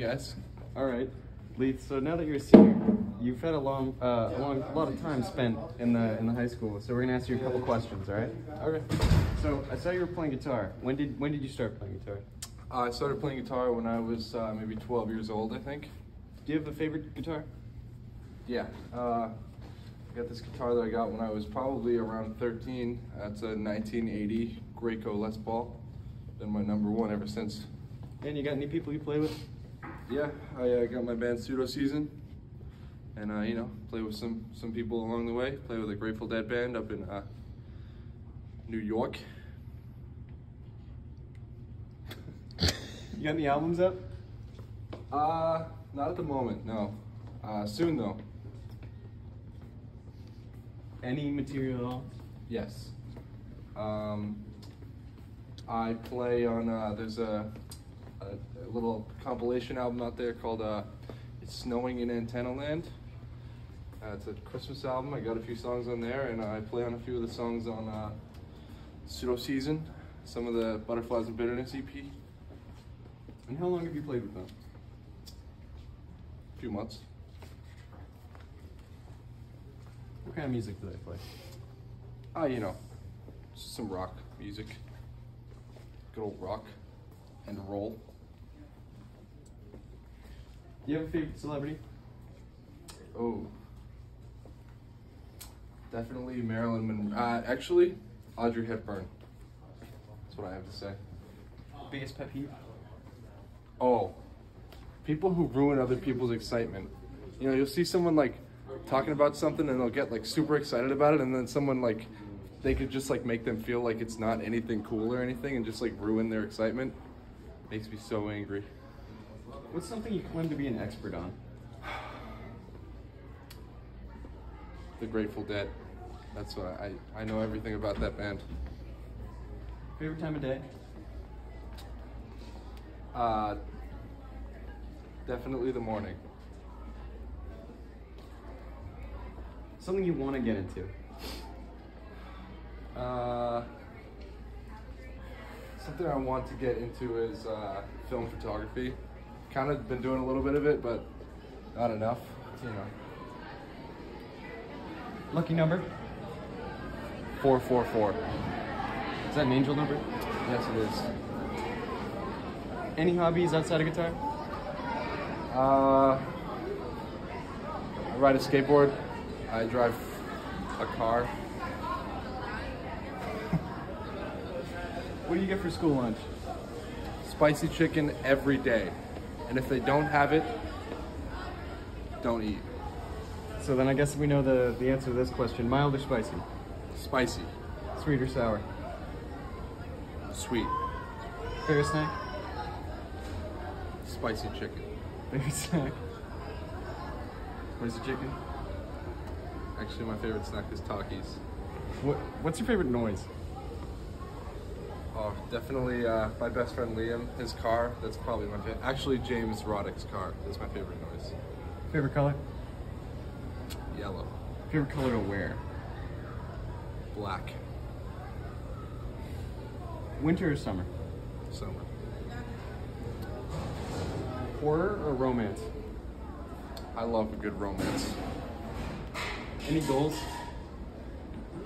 guys. All right, Leith. So now that you're a senior, you've had a long, uh, a long, a lot of time spent in the in the high school. So we're gonna ask you a couple questions. All right. Okay. So I saw you were playing guitar. When did when did you start playing guitar? Uh, I started playing guitar when I was uh, maybe 12 years old, I think. Do you have a favorite guitar? Yeah. Uh, I got this guitar that I got when I was probably around 13. That's a 1980 Greco Les Paul. Been my number one ever since. And you got any people you play with? Yeah, I uh, got my band Pseudo Season, and uh, you know, play with some some people along the way. Play with a Grateful Dead band up in uh, New York. You got any albums up? Uh, not at the moment, no. Uh, soon though. Any material at all? Yes. Um, I play on, uh, there's a, a, a little compilation album out there called uh, It's Snowing in Antenna Land. Uh, it's a Christmas album. I got a few songs on there, and I play on a few of the songs on uh, Pseudo Season, some of the Butterflies and Bitterness EP. And how long have you played with them? A few months. What kind of music do they play? Ah, you know, just some rock music. Good old rock and roll. Do you have a favorite celebrity? Oh. Definitely Marilyn Monroe. Uh, actually, Audrey Hepburn. That's what I have to say. Biggest pet peeve? Oh. People who ruin other people's excitement. You know, you'll see someone like talking about something and they'll get like super excited about it and then someone like they could just like make them feel like it's not anything cool or anything and just like ruin their excitement. Makes me so angry. What's something you claim to be an expert on? The Grateful Dead. That's what I, I, know everything about that band. Favorite time of day? Uh, definitely the morning. Something you want to get into? Uh, something I want to get into is uh, film photography. Kind of been doing a little bit of it, but not enough. You know, Lucky number? four four four. Is that an angel number? Yes, it is. Any hobbies outside of guitar? Uh, I ride a skateboard. I drive a car. What do you get for school lunch? Spicy chicken every day, and if they don't have it, don't eat. So then I guess we know the, the answer to this question. Mild or spicy? Spicy, Sweet or sour? sweet, Favorite snack? spicy chicken. Favorite snack? Where's the chicken? Actually, my favorite snack is Takis. What, what's your favorite noise? Oh, definitely uh, my best friend Liam, his car. That's probably my favorite. Actually, James Roddick's car. is my favorite noise. Favorite color? Yellow, Favorite color to wear? black, Winter or summer? summer. Horror or romance? I love a good romance. Any goals?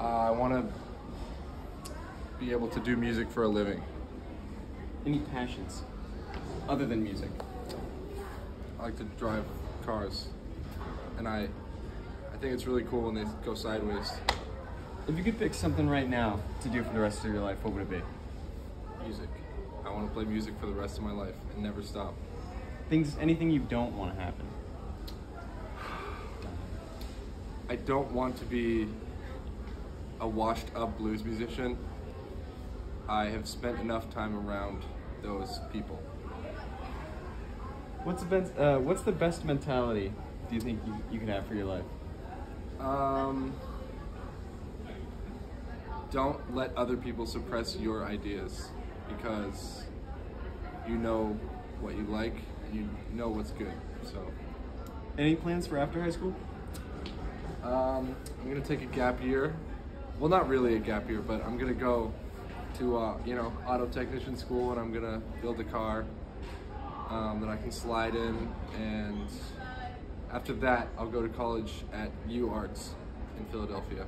Uh, I want to be able to do music for a living. Any passions? Other than music? I like to drive cars, and I, I think it's really cool when they go sideways. If you could pick something right now to do for the rest of your life, what would it be? Music. I want to play music for the rest of my life and never stop. Things, anything you don't want to happen. I don't want to be a washed up blues musician. I have spent enough time around those people. What's the best, uh, what's the best mentality do you think you, you could have for your life? Um, don't let other people suppress your ideas because you know what you like and you know what's good. So, Any plans for after high school? um, I'm gonna take a gap year. Well, not really a gap year, but I'm gonna go to uh, you know auto technician school and I'm gonna build a car um, that I can slide in, and after that, I'll go to college at U Arts in Philadelphia.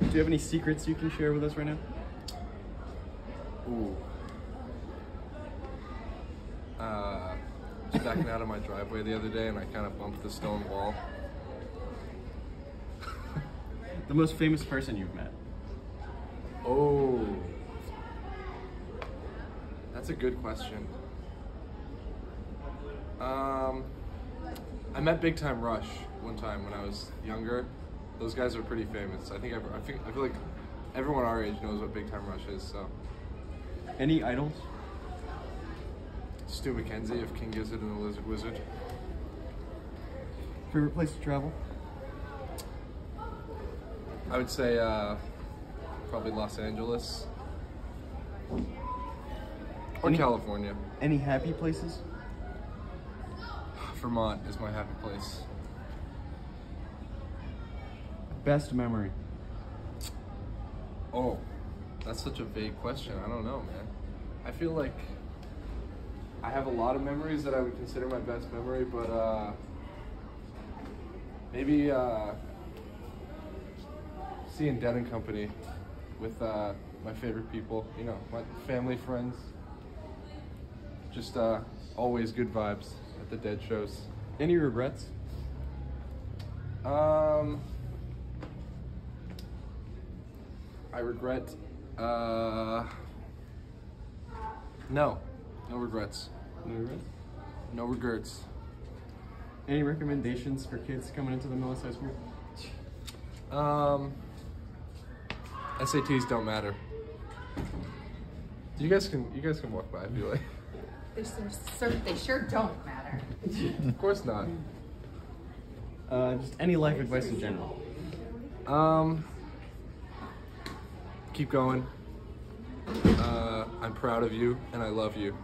Do you have any secrets you can share with us right now? Ooh. Uh, just backing out of my driveway the other day, and I kind of bumped the stone wall. The most famous person you've met? Oh. That's a good question. Um, I met Big Time Rush one time when I was younger. Those guys are pretty famous. I think I, I think I feel like everyone our age knows what Big Time Rush is. So Any idols? Stu Mackenzie of King Gizzard and the Lizard Wizard. Favorite place to travel? I would say uh, probably Los Angeles or Any- California. Any happy places? Vermont is my happy place. Best memory? Oh, that's such a vague question. I don't know, man. I feel like I have a lot of memories that I would consider my best memory, but uh, maybe uh, seeing Dead and Company with uh, my favorite people. You know, my family, friends. Just uh, always good vibes at the Dead shows. Any regrets? Um, I regret. Uh, no, no regrets. No regrets. No regrets. Any recommendations for kids coming into the Millis High School? Um, SATs don't matter. You guys can you guys can walk by. I feel like. They're they sure don't matter. of course not. Uh, just any life advice in general. Um, keep going. Uh, I'm proud of you and I love you.